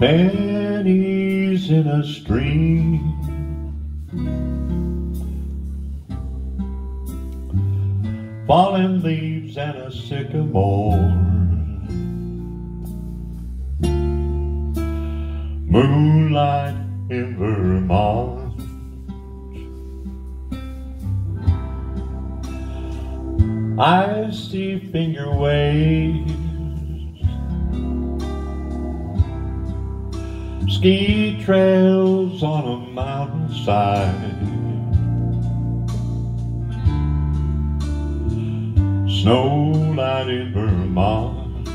pennies in a stream. Falling leaves and a sycamore. Moonlight in Vermont. I see finger waves ski trails on a mountainside. Snow in Vermont.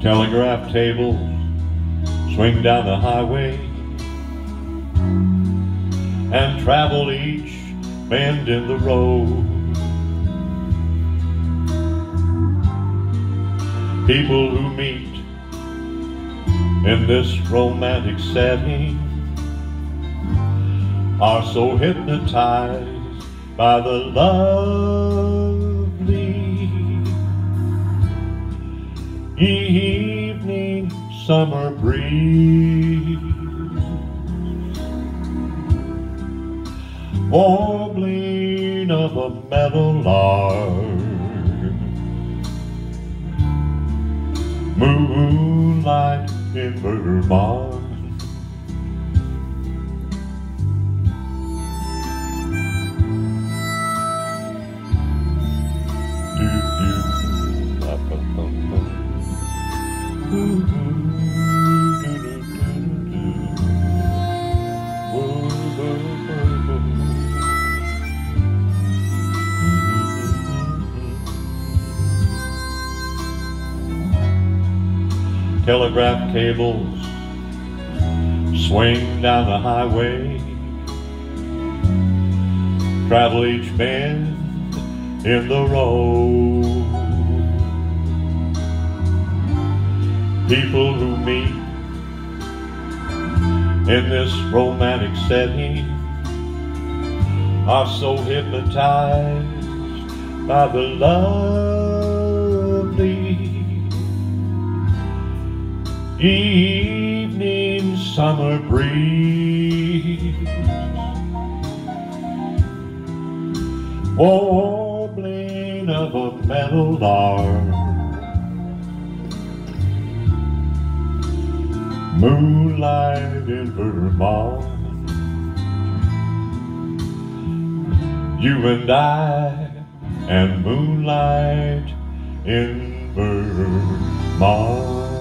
Telegraph tables swing down the highway. And travel each bend in the road. People who meet in this romantic setting are so hypnotized by the lovely evening summer breeze. warbling of a meadowlark, moonlight in Vermont. Do, do, ba, ba, ba, Telegraph cables swing down the highway, travel each bend in the road. People who meet in this romantic setting are so hypnotized by the lovely evening summer breeze. Warbling of a meadowlark moonlight in Vermont. You and I and moonlight in Vermont